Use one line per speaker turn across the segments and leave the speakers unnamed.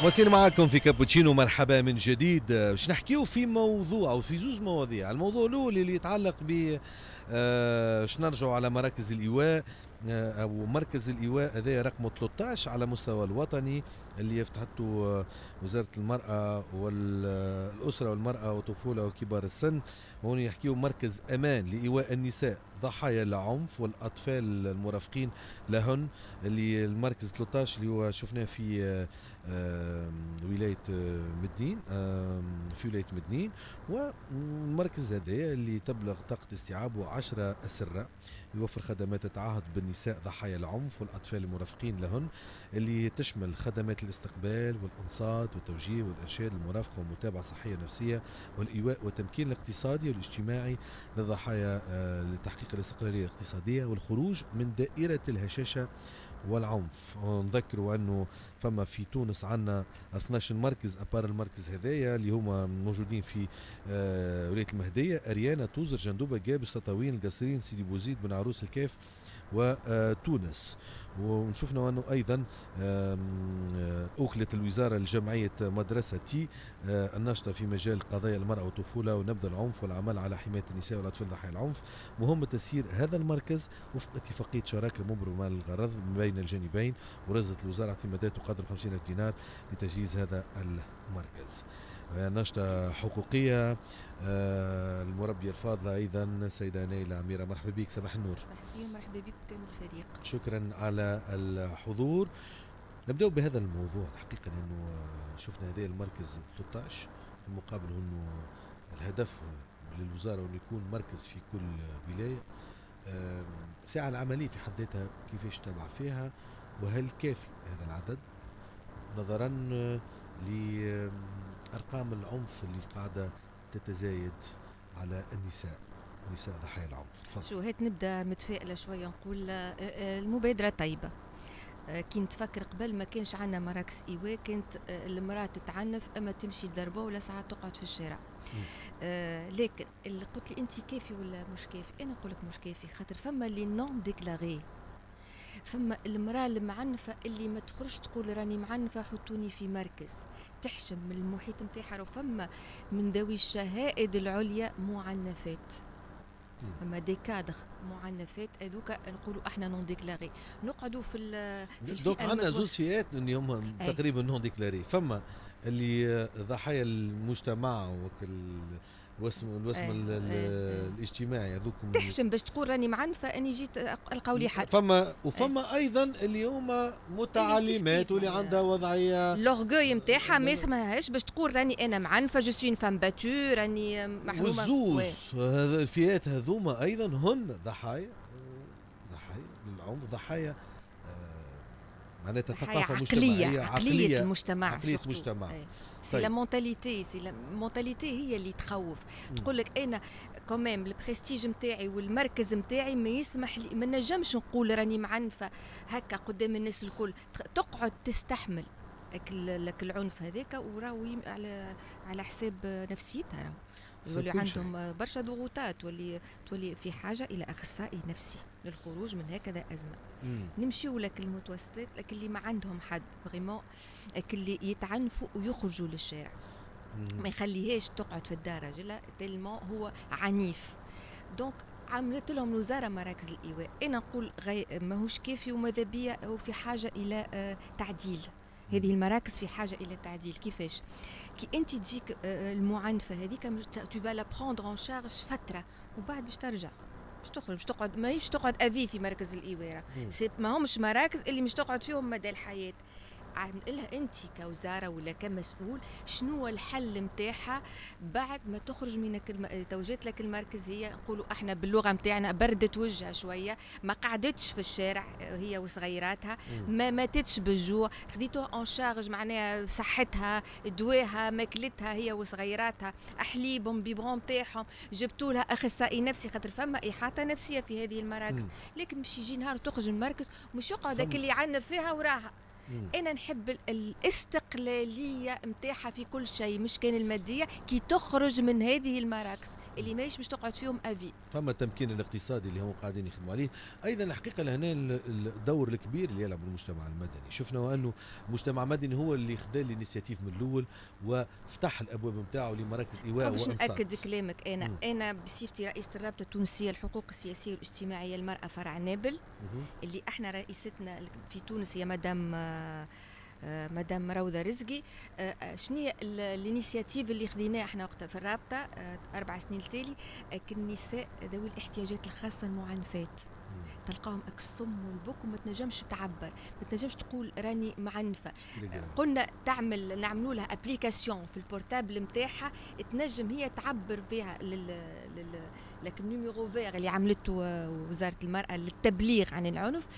مواصلين معكم في كابوتشينو مرحبا من جديد. باش نحكيو في موضوع أو في زوز مواضيع. الموضوع الأول اللي يتعلق ب باش نرجعوا على مراكز الإيواء آه، أو مركز الإيواء هذا رقم 13 على مستوى الوطني اللي فتحته آه، وزارة المرأة والأسرة والمرأة والطفولة وكبار السن. هون يحكيوا مركز أمان لإيواء النساء ضحايا العنف والأطفال المرافقين لهن اللي المركز 13 اللي هو شفناه في آه، ولاية مدنين في ولاية مدنين والمركز هذا اللي تبلغ طاقة استيعابه 10 أسرة يوفر خدمات تتعهد بالنساء ضحايا العنف والأطفال المرافقين لهن اللي تشمل خدمات الاستقبال والإنصات والتوجيه والإرشاد المرافقة والمتابعة الصحية النفسية والإيواء والتمكين الاقتصادي والاجتماعي للضحايا آه، لتحقيق الاستقلالية الاقتصادية والخروج من دائرة الهشاشة والعنف. نذكروا أنه فما في تونس عندنا 12 مركز أو بار المركز هذايا اللي هما موجودين في آه ولاية المهدية. أريانا توزر جندوبة جابس تطاوين القصرين. سيدي بوزيد بن عروس الكاف وتونس. وشفنا أنه أيضا اوكلت الوزارة لجمعية مدرسه تي آه، الناشطة في مجال قضايا المرأة والطفولة ونبذ العنف والعمل على حماية النساء والأطفال ضحايا العنف. مهم تسيير هذا المركز وفق اتفاقية شراكة مبرمة للغرض بين الجانبين ورزت الوزارة اعتمادات تقدر 50 ألف دينار لتجهيز هذا المركز. ناشطة حقوقية. آه، المربية الفاضلة أيضا سيدة نيلة عميرة مرحبا بك صباح النور.
مرحبا بك كامل الفريق.
شكرا على الحضور. نبدأ بهذا الموضوع. حقيقة أنه شفنا هذا المركز 13 في المقابل أنه الهدف للوزارة أنه يكون مركز في كل ولاية. ساعة العملية في حد ذاتها كيفاش تبع فيها وهل كافي هذا العدد؟ نظرا لأرقام العنف اللي قاعدة تتزايد على النساء نساء ضحايا العنف.
شو هيك نبدأ متفائلة شوية نقول آه، آه، المبادرة طيبة. آه، كي نتفكر قبل ما كانش عندنا مراكز إيواء كانت المرأة تتعنف أما تمشي لدربة ولا ساعات تقعد في الشارع. آه لكن اللي قلت لي انت كافي ولا مش كافي؟ أنا نقول لك مش كافي خاطر فما اللي non déclarées فما المرأة المعنفة اللي ما تخرجش تقول راني معنفة حطوني في مركز. تحشم من المحيط نتاعها وفما من ذوي الشهائد العليا معنفات. اما des cadres معنفات هذوك نقولوا إحنا non déclarées نقعدوا في
في دوك عندنا زوز فئات اللي هم تقريبا non déclarées فما اللي ضحايا المجتمع وكل الوسم الوسم أيه أيه الاجتماعي هذوك
تحشم باش تقول راني معنفه اني جيت ألقاو لي حد.
فما وفما أيه. أيضا اللي هما متعلمات واللي عندها وضعية.
l'orgueil نتاعها ما يسمعهاش باش تقول راني أنا معنفه je suis femme battue راني محرومة.
والزوز الفئات هذوما أيضا هن ضحايا. ضحايا للعنف ضحايا. معناتها
ثقافة مجتمعية عقلية, عقلية. المجتمع
عقلية مجتمع.
سي لا مونتاليتي سي لا مونتاليتي هي اللي تخوف. تقول لك أنا quand même ال prestige نتاعي والمركز نتاعي ما يسمح لي ما نجمش نقول راني معنفة هكا قدام الناس الكل. تقعد تستحمل. لك العنف هذاك وراهو على على حساب نفسيتها. راهو يولي عندهم برشا ضغوطات تولي تولي في حاجة إلى أخصائي نفسي للخروج من هكذا أزمة. نمشيو لك المتوسطات لك اللي ما عندهم حد vraiment اللي يتعنفوا ويخرجوا للشارع. ما يخليهاش تقعد في الدار راجلها tellement هو عنيف. donc عملت لهم الوزارة مراكز الإيواء. أنا نقول غي ماهوش كافي وماذا بيا هو في حاجة إلى آه تعديل. هذه المراكز في حاجة إلى تعديل كيفاش؟ كي أنت تجيك آه المعنفة هذيك tu vas la prendre en charge فترة وبعد باش ترجع. باش تخرج باش تقعد ما باش تقعد à vie في مركز الإيواء راهو ما همش مراكز اللي مش تقعد فيهم مدى الحياة. لها انت كوزارة ولا كمسؤول شنو الحل نتاعها بعد ما تخرج من توجيت لك المركز هذايا؟ نقولوا إحنا باللغة نتاعنا بردت وجهها شوية ما قعدتش في الشارع هي وصغيراتها ما ماتتش بالجوع خديتوها en charge معناها صحتها دواها ماكلتها هي وصغيراتها حليبهم biberon نتاعهم جبتوا لها أخصائي نفسي خاطر فما إحاطة نفسية في هذه المراكز. لكن مش يجي نهار تخرج من المركز مش يقعد اللي يعنف فيها وراها. إنا نحب الاستقلالية نتاعها في كل شيء مش كان المادية كي تخرج من هذه المراكز. اللي ماهيش باش تقعد فيهم à vie
فما التمكين الاقتصادي اللي هم قاعدين يخدموا عليه أيضا الحقيقة لهنا الدور الكبير اللي يلعب المجتمع المدني شفنا أنه المجتمع المدني هو اللي خدا ال initiative من الأول وفتح الأبواب نتاعو لمراكز إيواء
باش نأكد كلامك أنا مم. أنا بصفتي رئيسة الرابطة التونسية للحقوق السياسية والاجتماعية المرأة فرع نابل مم. اللي إحنا رئيستنا في تونس هي مدام آه، مدام روضة رزقي. آه، آه، شنو ال initiative اللي خديناها إحنا وقتها في الرابطة؟ أربع سنين التالي كالنساء ذوي الاحتياجات الخاصة المعنفات. تلقاهم الصم والبكم ما تنجمش تعبر. ما تنجمش تقول راني معنفة. قلنا تعمل نعملوا لها application في ال portable نتاعها تنجم هي تعبر بها لل, لل... لكن numéro vert اللي عملته وزارة المرأة للتبليغ عن العنف.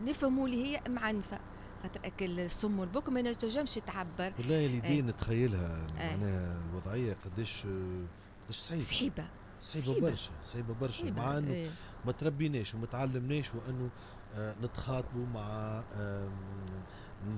نفهموا اللي هي معنفة. خاطر أكل السم والبكم ما نجمش تعبر.
والله اللي دي نتخيلها معناها الوضعية قداش قداش صعيبه
صعيبه
صعيبه برشا صعيبه برشا مع إنه إيه. ما تربيناش وما تعلمناش وإنه آه نتخاطبوا مع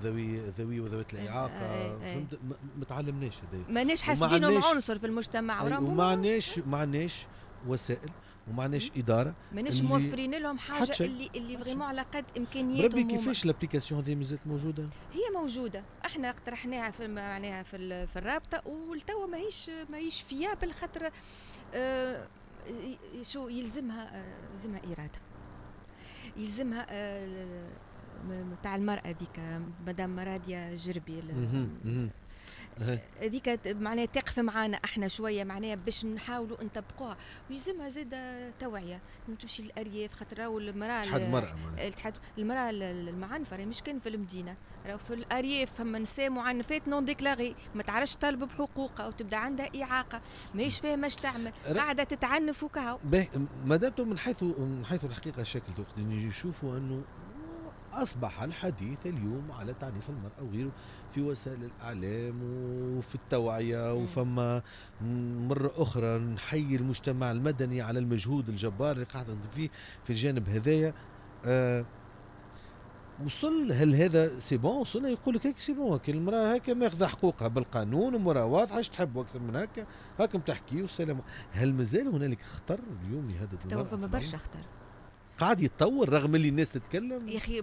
ذوي ذوي وذوات الإعاقة. فهمت؟ ما تعلمناش
هذا ماناش حاسبينهم عنصر في المجتمع
وما عندناش ما عندناش وسائل. وما عندناش اداره
ماناش موفرين لهم حاجة اللي اللي vraiment على قد إمكانياتهم
ربي كيفاش ال application هذه مازالت موجودة؟
هي موجودة. إحنا اقترحناها في معناها في, في الرابطة ولتوا ماهيش ماهيش viable خاطر آه شو يلزمها آه يلزمها إرادة. يلزمها آه تاع المرأة ديك مدام مراديا جربي هذيك معناها تقف معنا إحنا شوية معناها باش نحاولوا نطبقوها ويلزمها زاد توعية. تمشي للأرياف خاطر راهو المرأة
اتحاد المرأة
الاتحاد المرأة المعنفه راهي مش كان في المدينة. راهو في الأرياف فما نساء معنفات نون ديكلاري ما تعرفش تطالب بحقوقها وتبدا عندها إعاقة. ماهيش فاهمة اش تعمل. قاعدة تتعنف وكهو.
ما دامتم من حيث من حيث الحقيقة شكل نشوفوا أنه أصبح الحديث اليوم على تعنيف المرأة وغيره في وسائل الإعلام وفي التوعية وفما مرة أخرى نحيي المجتمع المدني على المجهود الجبار اللي قاعد فيه في الجانب هذايا. أه وصل هل هذا c'est bon؟ وصلنا يقول لك هيك c'est bon هيك المرأة هكا ماخذه حقوقها بالقانون المراه واضحة إيش تحب أكثر من هكا؟ هاكم تحكي والسلام. هل مازال هنالك خطر اليوم لهذا
المرأة؟ تو فما برشا خطر
قاعد يتطور رغم اللي الناس تتكلم؟
يا أخي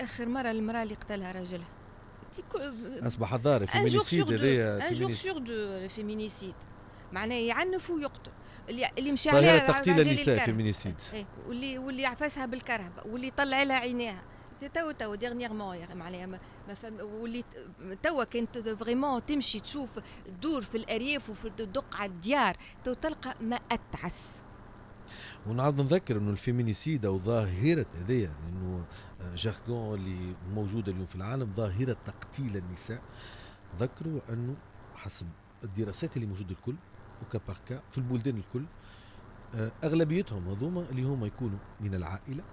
آخر مرة المرأة اللي قتلها راجلها
أصبح ظاهرة féminicide
هذايا un jour sur deux féminicide معناه يعنف ويقتل. اللي اللي مشى
عليها تقتيل النساء féminicide
إيه واللي واللي عفسها بالكرهبه واللي طلع لها عينيها. تو تو dernièrement يا معناها ما فهم واللي توا كانت vraiment تمشي تشوف تدور في الأرياف وفي تدق على الديار تو تلقى ما أتعس.
ونعاود نذكر إنه ال féminicide أو ظاهرة هذيا انه جارجون اللي موجودة اليوم في العالم ظاهرة تقتيل النساء. ذكروا أنه حسب الدراسات اللي موجودة الكل وكا في البلدان الكل آه، أغلبيتهم هذوما اللي هما يكونوا من العائلة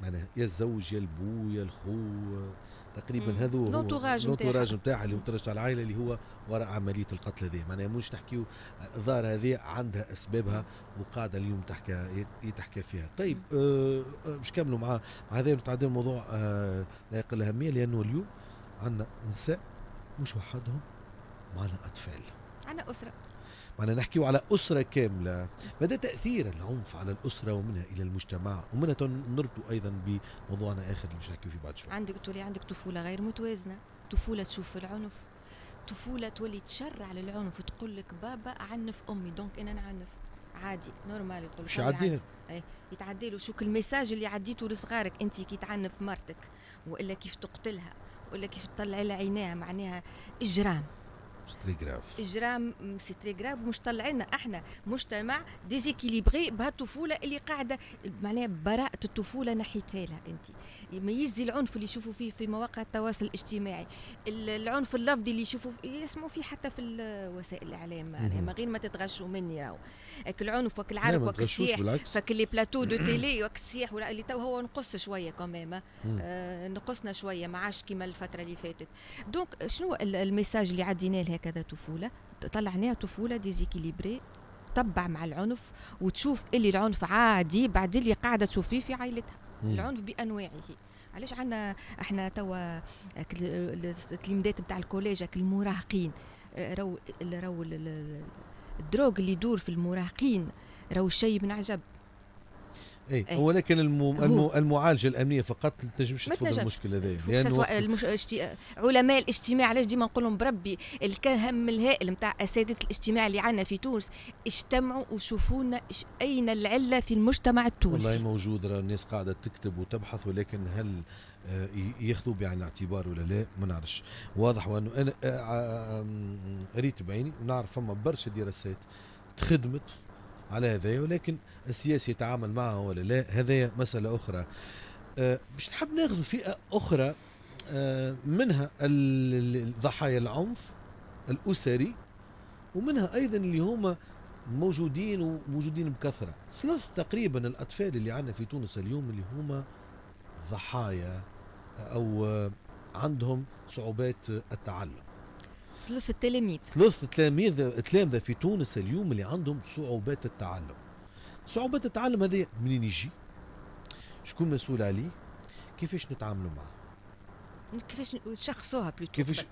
معناها يا الزوج يا البو يا الخو تقريبا هذا هو
لونتوراج
نتاعها. اللي مترجع على العائلة اللي هو وراء عملية القتل هذه. معناها مش نحكيو الظاهر هذه عندها أسبابها وقاعدة اليوم تحكى يتحكى فيها. طيب آه, آه، باش كملوا مع مع هذا نتعدى الموضوع آه لا يقل أهمية لأنه اليوم عندنا نساء مش وحدهم معنا أطفال.
عندنا أسرة.
معنا نحكي على أسرة كاملة. مدى تأثير العنف على الأسرة ومنها إلى المجتمع؟ ومنها نربط أيضا بموضوعنا آخر اللي مش نحكي فيه بعد شوي.
عندك تولي عندك طفولة غير متوازنة طفولة تشوف العنف طفولة تولي تشرع للعنف وتقول لك بابا أعنف أمي دونك أنا نعنف. عادي normal يقول
مش يعدي.
اي يتعدي له شنو ال message اللي عديته لصغارك انت كي تعنف مرتك. وإلا كيف تقتلها ولا كيف تطلع لها عينيها معناها إجرام.
très grave
إجرام c'est très grave مش طلعنا إحنا مجتمع déséquilibré بهالطفوله اللي قاعدة معناها براءة الطفولة ناحيتها لها أنت. يميز العنف اللي يشوفوا فيه في مواقع التواصل الاجتماعي العنف اللفظي اللي يشوفوا يسمعوا فيه حتى في وسائل الإعلام يعني غير ما تتغشوا مني راهو. العنف وك العرك وك الصياح في les plateaux de télé وك الصياح اللي تو هو نقص شوية quand même آه نقصنا شوية ما عادش كيما الفترة اللي فاتت. donc شنو ال message اللي عدينا لها؟ هكذا طفولة طلعناها طفولة déséquilibrée تبع مع العنف وتشوف اللي العنف عادي بعد اللي قاعدة تشوف فيه في عائلتها. العنف بأنواعه. علاش عندنا إحنا توا التلميذات نتاع ال collège المراهقين. راهو راهو ال drogue اللي يدور في المراهقين راهو شيء من عجب.
اي
أي.
ولكن المو... المو... المعالجة الأمنية فقط تنجمش
تنجمش.
المشكلة
لأنه سواء المش... اشتي... علماء الاجتماع علاش ديما نقول لهم بربي الكم الهائل نتاع أساتذة الاجتماع اللي عندنا في تونس اجتمعوا وشوفونا إش... أين العلة في المجتمع التونسي.
والله موجود راه الناس قاعدة تكتب وتبحث ولكن هل آه، ياخذوا بعين الاعتبار ولا لا؟ ما نعرفش. واضح وأنه أنا آه، آه، قريت بعيني ونعرف فما برشا دراسات تخدمت على هذايا ولكن السياسي يتعامل معها ولا لا. هذايا مسألة أخرى. آه، باش نحب ناخذ فئة أخرى آه، منها ضحايا العنف الأسري ومنها أيضا اللي هما موجودين وموجودين بكثرة. ثلث تقريبا الأطفال اللي عندنا في تونس اليوم اللي هما ضحايا آه، عندهم صعوبات التعلم.
ثلث التلاميذ.
ثلث تلاميذ تلامذه في تونس اليوم اللي عندهم صعوبات التعلم. صعوبات التعلم هذه منين يجي؟ شكون مسؤول عليه؟ كيفاش نتعاملوا معه؟
كيفاش شخصوها plutôt
كيفاش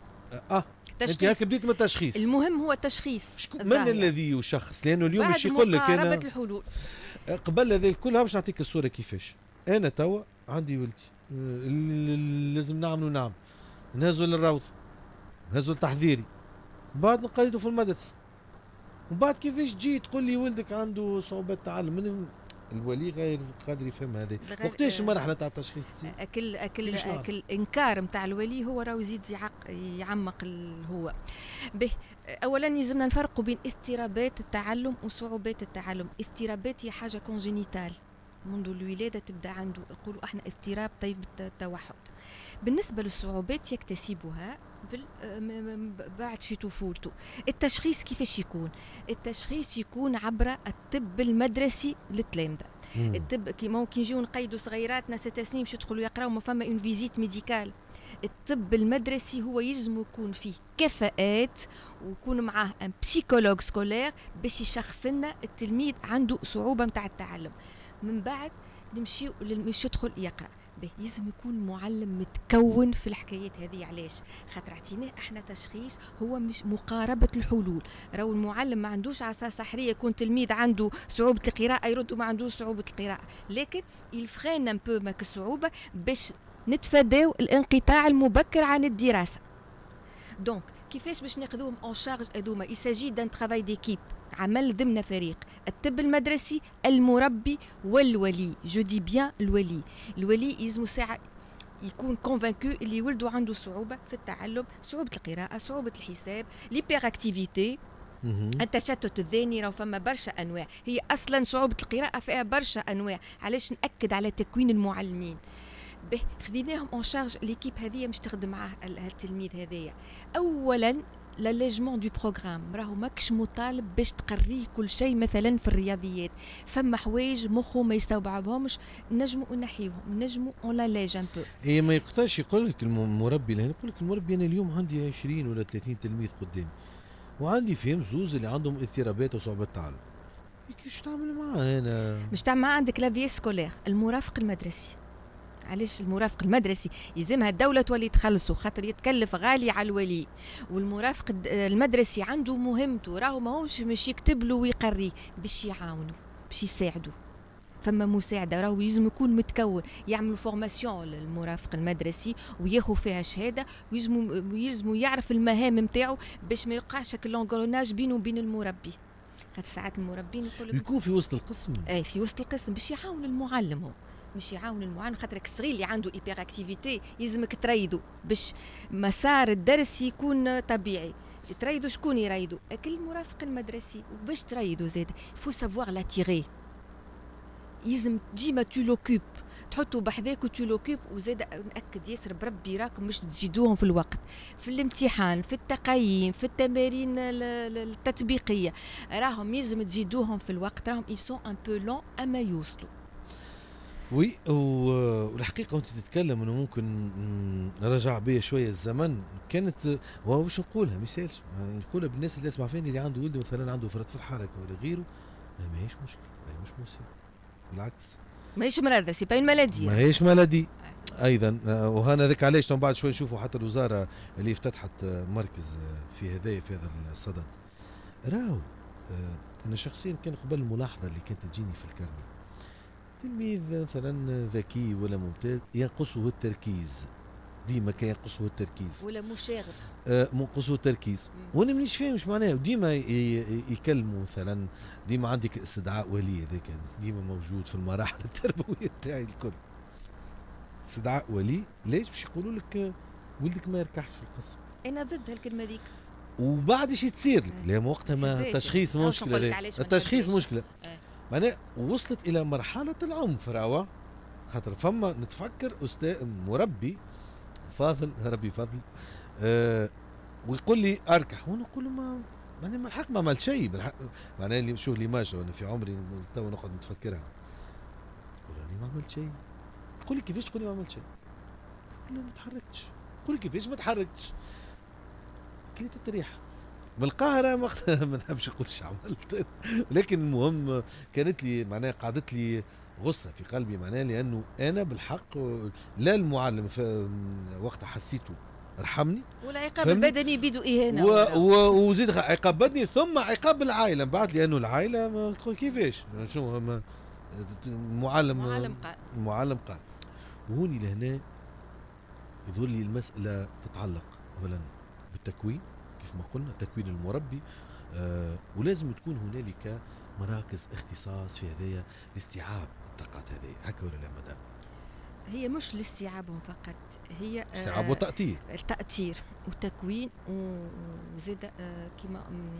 آه انت
تشخيص.
هكا بديت من التشخيص.
المهم هو التشخيص
شكون من. الذي يشخص؟ لأنه اليوم مش يقول لك أنا
الحلول.
قبل هذا الكل باش نعطيك الصورة كيفاش. أنا توا عندي ولدي. آه، لازم نعملوا نعم. نهزوا للروض نهزوا لتحذيري. بعد نقيدوا في المدرسة. وبعد كيفاش تجي تقول لي ولدك عنده صعوبات تعلم؟ من الولي غير قادر يفهم
غير-
وقتاش
آه،
المرحله تاع التشخيص تصير
اكل اكل؟ أكل إنكار نتاع الولي هو راهو يزيد يعق يعمق هو به اولا يلزمنا نفرقوا بين اضطرابات التعلم وصعوبات التعلم. اضطرابات هي حاجة congénitale منذ الولادة تبدأ عنده يقولوا إحنا اضطراب طيف التوحد. بالنسبة للصعوبات يكتسبها بعد في طفولته التشخيص كيفاش يكون؟ التشخيص يكون عبر الطب المدرسي للتلامذه. الطب كي ممكن يجيو نقيدوا صغيراتنا ست سنين باش يدخلوا يقراوا ما فما une visite médicale الطب المدرسي هو يلزم يكون فيه كفاءات ويكون معاه un psychologue scolaire باش يشخص لنا التلميذ عنده صعوبة نتاع التعلم. من بعد نمشيو لل- باش يدخل يقرأ. به يلزم يكون معلم متكون في الحكايات هذه علاش؟ خاطر اعطيناه إحنا تشخيص هو مش مقاربة الحلول. راهو المعلم ما عندوش عصا سحرية يكون تلميذ عنده صعوبة القراءة يرد ما عندوش صعوبة القراءة. لكن الفرين ان بو ماك الصعوبه باش نتفاداو الانقطاع المبكر عن الدراسة. donc كيفاش باش ناخذوهم en charge هذوما؟ il s'agit d'un travail d'équipe عمل ضمن فريق. الطب المدرسي المربي والولي. je dis bien الولي. الولي يلزمو ساعه يكون convaincu اللي ولده عنده صعوبة في التعلم صعوبة القراءة صعوبة الحساب
l'hyperactivité.
التشتت الذهني راه فما برشا أنواع. هي أصلا صعوبة القراءة فيها برشا أنواع. علاش نأكد على تكوين المعلمين؟ به. خديناهم en charge l'équipe هذه مش تخدم ال- التلميذ هذايا. اولا l'allégement du programme راهو ماكش مطالب باش تقريه كل شيء مثلا في الرياضيات. فما حوايج مخه ما يستوعبهمش. نجموا نحيهم. نجموا on l'allège un peu
هي ما يقدرش يقول لك الم- المربي لهنا يقول لك المربي أنا اليوم عندي 20 ولا 30 تلميذ قدامي وعندي فيهم زوز اللي عندهم اضطرابات وصعوبات تعلم. كيفاش تعمل معاه أنا.
مش تعمل معاه عندك la vie scolaire المرافق المدرسي. علاش المرافق المدرسي يلزمها الدولة تولي تخلصه خاطر يتكلف غالي على الولي. والمرافق المدرسي عنده مهمته راهو ماهوش مش يكتب له ويقريه باش يعاونه باش يساعده فما مساعدة راهو يلزم يكون متكون يعملوا formation للمرافق المدرسي وياخذ فيها شهادة ويلزم يلزم يعرف المهام نتاعو باش ما يوقعش l'engrenage بينه وبين المربي. خاطر ساعات المربين يقول لك
يكون في وسط القسم؟
اي في وسط القسم باش يعاون المعلم هو. مش يعاون المعلم خاطرك الصغير اللي عنده hyperactivité يلزمك تريدو باش مسار الدرس يكون طبيعي. تريدو شكون يريدو؟ أكل المرافق المدرسي. وباش تريدو زاد faut savoir l'attirer يلزم ديما tout le coup تحطوا بحذاك و tout le coup وزاد ناكد ياسر بربي راكم مش تزيدوهم في الوقت. في الامتحان في التقييم في التمارين ال- ال- التطبيقية. راهم يلزم تزيدوهم في الوقت. راهم ils sont un peu lents أما
يوصلوا. oui والحقيقة وانت تتكلم انه ممكن مم، نرجع بيا شوية الزمن كانت وهو باش نقولها؟ ما يسألش. نقولها بالناس اللي تسمع فيني اللي عنده ولد مثلا عنده فرط في الحركه ولا غيره. ما ماهيش مشكلة. ما مش مصيبة. بالعكس.
ماهيش مرضى c'est pas une maladie
ما هيش maladie أيضا. وهنا ذاك علاش؟ بعد شوي نشوفوا حتى الوزارة اللي افتتحت مركز في هذا في هذا الصدد. راهو أنا شخصيا كان قبل الملاحظة اللي كانت تجيني في ال carnet تلميذ مثلا ذكي ولا ممتاز ينقصه التركيز. ديما كان ينقصه التركيز.
ولا مشاغب.
آه منقصه التركيز. وأنا مانيش فاهم إيش معناه. ديما يكلموا مثلا ديما عندك استدعاء ولي هذاك. ديما موجود في المراحل التربوية تاعي الكل. استدعاء ولي. ليش؟ باش يقولوا لك ولدك ما يركحش في القسم.
أنا ضد هالكلمة ذيك.
وبعد إيش تصير لك؟ وقتها ما
كيفاش؟
التشخيص
مشكلة.
التشخيص. مشكلة.
إيه.
معناها وصلت إلى مرحلة العنف راهو خاطر فما نتفكر أستاذ مربي فاضل ربي فضل آه ويقول لي أركح. وأنا نقول له ما معناها ما الحق ما عملت شيء. معناها اللي شوف ماشي وأنا في عمري تو نقعد نتفكرها. يقول لي ما عملت شيء. يقول لي كيفاش تقول لي ما عملت شيء؟ لي ما تحركتش. يقول لي كيفاش ما تحركتش؟ كليت التريحه من القاهرة ما ما نحبش نقول عملت. لكن المهم كانت لي معناها قعدت لي غصة في قلبي معناها لأنه أنا بالحق لا المعلم وقتها حسيته رحمني.
ولا عقاب
فهمني؟
البدني بيدو اهانه
و... و... وزيد عقاب بدني ثم عقاب العائلة. بعد لأنه العائلة ما- كيفاش؟ شنو ما معلم
معلم قال
المعلم قال وهوني لهنا يظهر لي المسألة تتعلق أولا بالتكوين كيف ما قلنا تكوين المربي آه ولازم تكون هنالك مراكز اختصاص في هذايا لاستيعاب الطاقات هذه هكا ولا لا مدام؟
هي مش لاستيعابهم فقط هي آه،
استيعاب وتأثير.
التأثير وتكوين وزاد آه، كيما أم،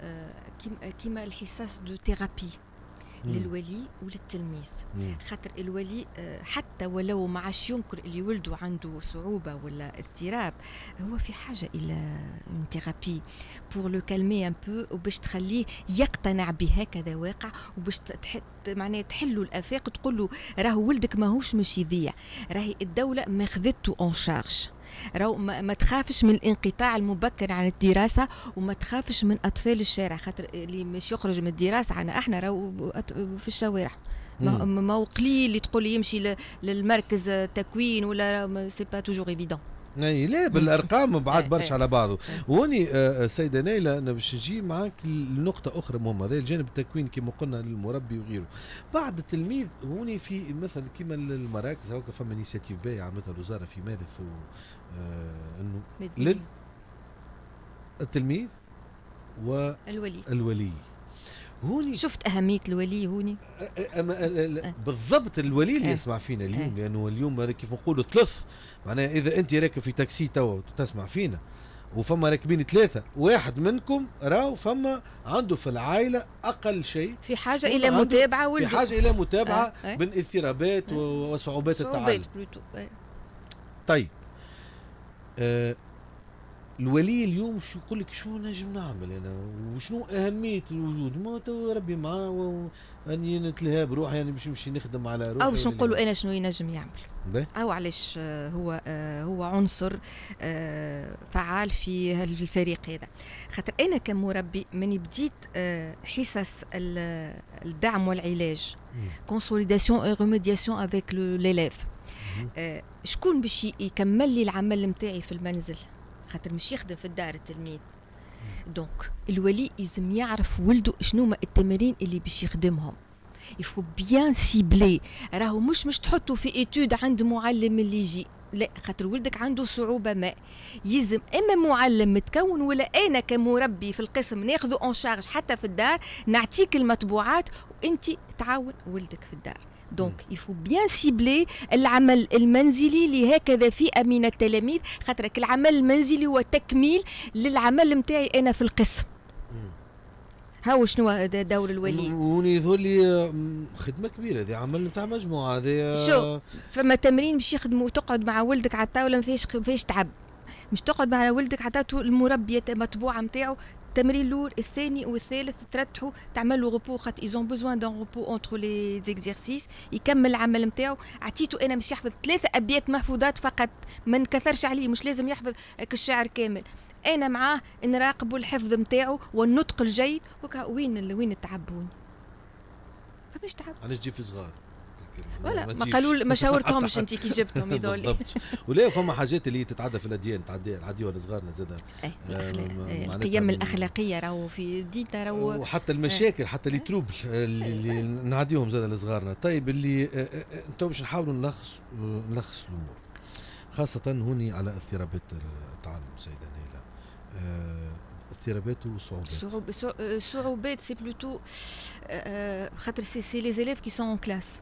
آه، كيما- كيما ال séances de
thérapie.
للولي وللتلميذ. خاطر الولي آه، حتى ولو ما عادش ينكر اللي ولده عنده صعوبة ولا اضطراب هو في حاجة إلى une thérapie pour le calmer un peu وباش تخليه يقتنع بهكذا واقع وباش. معناها تحلوا الآفاق تقول له راهو ولدك ماهوش مش يضيع راهي الدولة ماخذته en charge راهو ما, ما تخافش من الانقطاع المبكر عن الدراسة وما تخافش من أطفال الشارع خاطر اللي مش يخرج من الدراسة عنا إحنا راهو في الشوارع. ما هو قليل اللي تقول يمشي للمركز تكوين ولا c'est pas toujours évident
إي لا بالأرقام بعد برشا. على بعضه. وهوني آه، آه، سيدة نايلة أنا باش نجي معاك لنقطة أخرى مهمة. هذا الجانب التكوين كما قلنا للمربي وغيره. بعد التلميذ هوني في مثلا كما المراكز هوكا فما انيسياتيف باهية عملتها الوزارة في ماذف و آه، إنه لل- التلميذ
الولي.
والولي هوني
شفت أهمية الولي هوني
أما
أه.
بالضبط الولي اللي
أه.
يسمع فينا اليوم
أه.
لأنه اليوم هذا كيف نقولوا ثلث معناها إذا أنت راكب في تاكسي توا تسمع فينا وفما راكبين ثلاثة واحد منكم راهو فما عنده في العائلة أقل شيء
في حاجة إلى متابعة
في
ولده
حاجة إلى متابعة
أه. أه.
من اضطرابات
أه.
و- وصعوبات التعلم
صعوبات plutôt.
طيب آه الولي اليوم شو يقول لك شو نجم نعمل أنا؟ وشنو أهمية الوجود؟ ما تو ربي معاه و- أني نتلهى بروحي يعني باش نمشي نخدم على روحي.
أو باش نقولوا
لا.
أنا شنو ينجم يعمل. أو علاش آه، هو آه، هو عنصر آه، فعال في الفريق هذا. خاطر أنا كمربي من بديت حصص ال- الدعم والعلاج. consolidation et remédiation
avec
l'élève شكون باش يكمل لي العمل نتاعي في المنزل؟ خاطر مش يخدم في الدار التلميذ. donc الولي لازم يعرف ولده شنو ما التمارين اللي باش يخدمهم. il faut bien cibler راهو مش مش تحطه في étude عند معلم اللي يجي. لا خاطر ولدك عنده صعوبة ما. يلزم إما معلم متكون ولا أنا كمربي في القسم ناخذه en charge حتى في الدار نعطيك المطبوعات وانت تعاون ولدك في الدار. donc il faut bien cibler العمل المنزلي لهكذا فئه من التلاميذ خاطرك العمل المنزلي هو تكميل للعمل نتاعي أنا في القسم. هاو شنو هذا دور الولي
وني يظهر لي آه، خدمه كبيره هذه عمل نتاع مجموعه هذه
شو؟ فما تمرين باش يخدموا تقعد مع ولدك على الطاوله ما فيش ما فيش تعب مش تقعد مع ولدك عطاته المربيه مطبوعه نتاعو التمرين الأول الثاني والثالث ترتحوا تعمل له repos خاطر ils ont besoin d'un repos entre les exercices يكمل العمل نتاعو عطيته أنا مش يحفظ. ثلاثة أبيات محفوظات فقط. ما نكثرش عليه. مش لازم يحفظ الشعر كامل. أنا معاه نراقبوا الحفظ نتاعو والنطق الجيد. وين وين التعب هوني فماش تعب.
علاش تجي في صغار؟
ولا ما قالوا ما شاورتهمش انت كي جبتهم هذول
بالضبط. ولا فما حاجات اللي تتعدى في الأديان تعدي نعديوها لصغارنا زاد
إيه، القيم الأخلاقية راهو في ديننا راهو.
وحتى المشاكل حتى اللي تروبل اللي نعديهم زاد لصغارنا طيب اللي أنتم باش نحاولوا نلخص نلخص الأمور. خاصة هوني على اضطرابات التعلم سيدة نيلة. اضطرابات
وصعوبات. صعوبات c'est plutôt خاطر c'est c'est les élèves qui sont en classe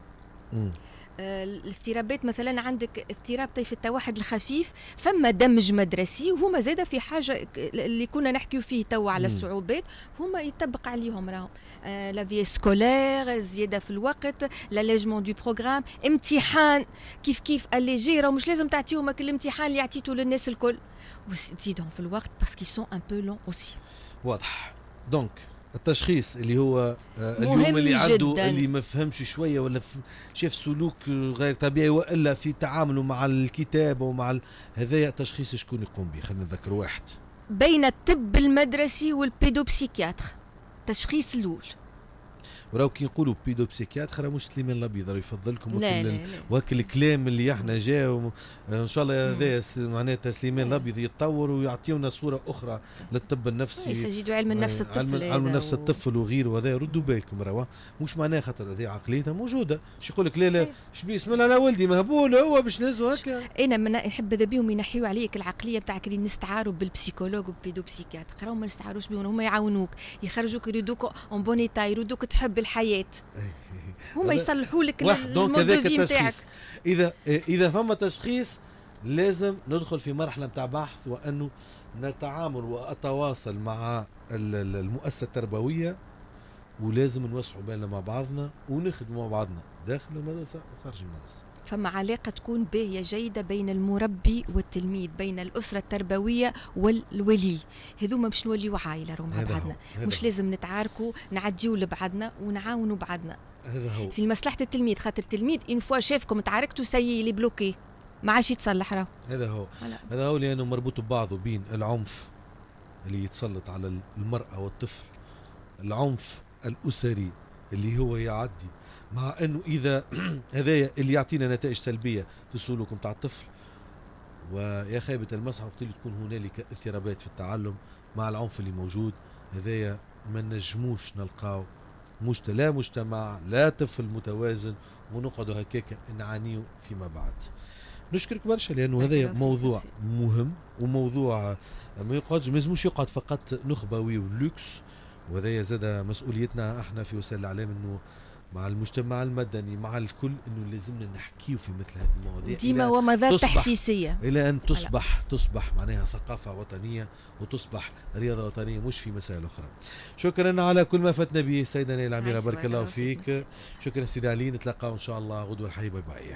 الاضطرابات مثلا عندك اضطراب طيف التوحد الخفيف فما دمج مدرسي وهما زاد في حاجة اللي كنا نحكيو فيه توا على الصعوبات هما يطبق عليهم راهم. آه la vie scolaire زيادة في الوقت l'allègement de programme امتحان. كيف كيف allégé راهو مش لازم تعطيهم الامتحان اللي عطيته للناس الكل. وتزيدهم في الوقت parce qu'ils sont un peu lents aussi
واضح. donc التشخيص اللي هو آه، اليوم اللي عنده جداً. اللي ما فهمش شوية ولا شاف سلوك غير طبيعي وإلا في تعامله مع الكتابه ومع. هذايا تشخيص شكون يقوم به خلينا نذكر واحد
بين الطب المدرسي وال pédopsychiatre تشخيص الأول
وراو كي نقولوا بيدو بسيكياتر مش سليمان الأبيض راه يفضلكم وكل الكلام اللي إحنا جا إن شاء الله هذا معناتها سليمان الأبيض يتطور ويعطيونا صورة أخرى للطب النفسي.
يسجدوا علم النفس الطفل
علم, النفس الطفل وغيره هذا ردوا بالكم راهو مش معناه خاطر هذه عقليتها موجودة. شو يقول لك؟ لا لا شبي بسم الله أنا ولدي مهبول هو باش نهزو هكا.
أنا من نحب هذا بهم ينحيوا عليك العقلية بتاعك اللي نستعاروا بالبسيكولوج وبيدو بسيكياتر راهم ما نستعاروش بهم هما يعاونوك. يخرجوك يردوك en bon état يردوك تحب الحياة هما يصلحوا لك
المود نتاعك إذا إذا فما تشخيص لازم ندخل في مرحلة نتاع بحث وأنه نتعامل وأتواصل مع المؤسسة التربوية ولازم نوسعوا بالنا مع بعضنا ونخدموا مع بعضنا. داخل المدرسة وخارج المدرسة.
فما علاقة تكون باهية جيدة بين المربي والتلميذ بين الأسرة التربوية والولي. هذوما باش نوليو عائلة مع بعضنا مش لازم نتعاركوا نعديو لبعضنا ونعاونوا بعضنا.
هذا هو.
في مصلحة التلميذ خاطر التلميذ une fois شافكم تعاركتوا ça y est il est bloqué ما عادش يتصلح راه.
هذا هو. هذا هو لأنه مربوط ببعضه بين العنف اللي يتسلط على المرأة والطفل العنف الأسري اللي هو يعدي. مع أنه إذا هذايا اللي يعطينا نتائج سلبية في السلوك نتاع الطفل ويا خيبة المسح وقت اللي تكون هنالك اضطرابات في التعلم مع العنف اللي موجود. هذايا ما نجموش نلقاو مش لا مجتمع لا طفل متوازن ونقعدوا هكاك نعانيو فيما بعد. نشكرك برشا لأنه هذا موضوع مهم وموضوع ما يقعدش ما يلزموش يقعد فقط نخبوي ولوكس وهذا زاد مسؤوليتنا إحنا في وسائل الإعلام إنه مع المجتمع المدني مع الكل إنه لازمنا نحكيو في مثل هذه المواضيع.
ديما وماذا تحسيسية.
إلى أن تصبح هلا. تصبح معناها ثقافة وطنية وتصبح رياضة وطنية مش في مسائل أخرى. شكرا على كل ما فتنا به سيدنا العميره بارك الله فيك شكرا سيدي علي نتلاقاو إن شاء الله غدوة الحي باي باي.